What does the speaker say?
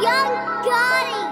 Young Gotti.